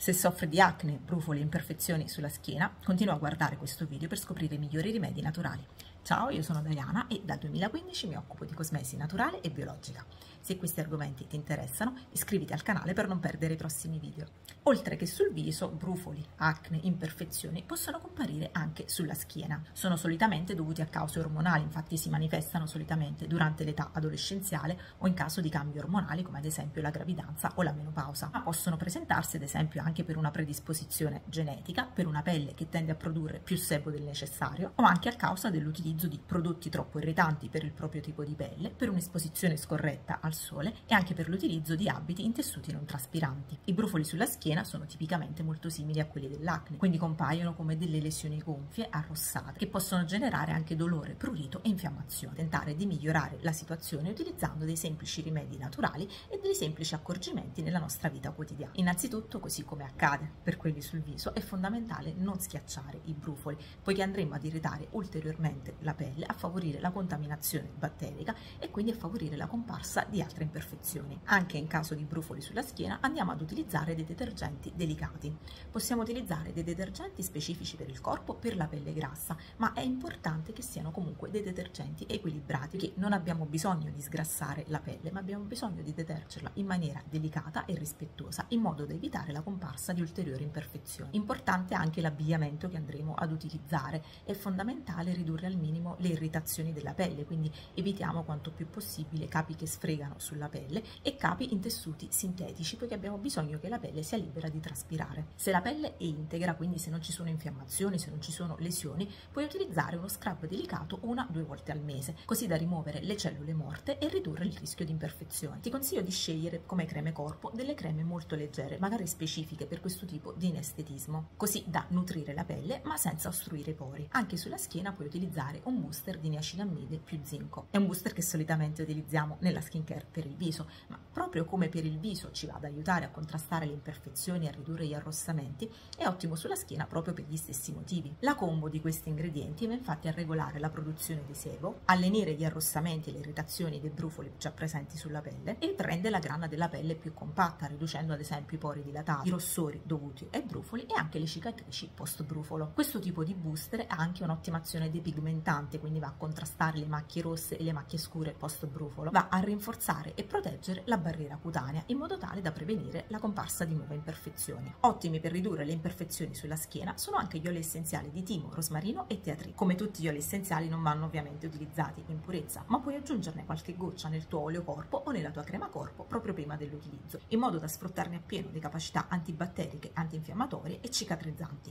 Se soffre di acne, brufoli e imperfezioni sulla schiena, continua a guardare questo video per scoprire i migliori rimedi naturali. Ciao, io sono Diana e dal 2015 mi occupo di cosmesi naturale e biologica. Se questi argomenti ti interessano, iscriviti al canale per non perdere i prossimi video. Oltre che sul viso, brufoli, acne, imperfezioni possono comparire anche sulla schiena. Sono solitamente dovuti a cause ormonali, infatti si manifestano solitamente durante l'età adolescenziale o in caso di cambi ormonali come ad esempio la gravidanza o la menopausa, ma possono presentarsi ad esempio anche per una predisposizione genetica, per una pelle che tende a produrre più sebo del necessario o anche a causa dell'utilizzo di prodotti troppo irritanti per il proprio tipo di pelle, per un'esposizione scorretta al sole e anche per l'utilizzo di abiti in tessuti non traspiranti. I brufoli sulla schiena sono tipicamente molto simili a quelli dell'acne, quindi compaiono come delle lesioni gonfie arrossate che possono generare anche dolore, prurito e infiammazione. Tentare di migliorare la situazione utilizzando dei semplici rimedi naturali e dei semplici accorgimenti nella nostra vita quotidiana. Innanzitutto, così come accade per quelli sul viso, è fondamentale non schiacciare i brufoli, poiché andremo ad irritare ulteriormente la pelle, a favorire la contaminazione batterica e quindi a favorire la comparsa di altre imperfezioni. Anche in caso di brufoli sulla schiena andiamo ad utilizzare dei detergenti delicati. Possiamo utilizzare dei detergenti specifici per il corpo, per la pelle grassa, ma è importante che siano comunque dei detergenti equilibrati, che non abbiamo bisogno di sgrassare la pelle, ma abbiamo bisogno di detergerla in maniera delicata e rispettosa, in modo da evitare la comparsa di ulteriori imperfezioni. Importante anche l'abbigliamento che andremo ad utilizzare. È fondamentale ridurre al minimo le irritazioni della pelle, quindi evitiamo quanto più possibile capi che sfregano sulla pelle e capi in tessuti sintetici, poiché abbiamo bisogno che la pelle sia libera di traspirare. Se la pelle è integra, quindi se non ci sono infiammazioni, se non ci sono lesioni, puoi utilizzare uno scrub delicato una o due volte al mese, così da rimuovere le cellule morte e ridurre il rischio di imperfezioni. Ti consiglio di scegliere come creme corpo delle creme molto leggere, magari specifiche per questo tipo di inestetismo, così da nutrire la pelle ma senza ostruire i pori. Anche sulla schiena puoi utilizzare un booster di niacinamide più zinco. È un booster che solitamente utilizziamo nella skincare per il viso, ma proprio come per il viso ci va ad aiutare a contrastare le imperfezioni e a ridurre gli arrossamenti, è ottimo sulla schiena proprio per gli stessi motivi. La combo di questi ingredienti va infatti a regolare la produzione di sebo, a lenire gli arrossamenti e le irritazioni dei brufoli già presenti sulla pelle e rende la grana della pelle più compatta, riducendo ad esempio i pori dilatati, i rossori dovuti ai brufoli e anche le cicatrici post brufolo. Questo tipo di booster ha anche un'ottima azione depigmentante, quindi va a contrastare le macchie rosse e le macchie scure post brufolo, va a rinforzare e proteggere la barriera cutanea in modo tale da prevenire la comparsa di nuove imperfezioni. Ottimi per ridurre le imperfezioni sulla schiena sono anche gli oli essenziali di timo, rosmarino e teatrino. Come tutti gli oli essenziali non vanno ovviamente utilizzati in purezza, ma puoi aggiungerne qualche goccia nel tuo olio corpo o nella tua crema corpo proprio prima dell'utilizzo, in modo da sfruttarne appieno le capacità antibatteriche, antinfiammatorie e cicatrizzanti.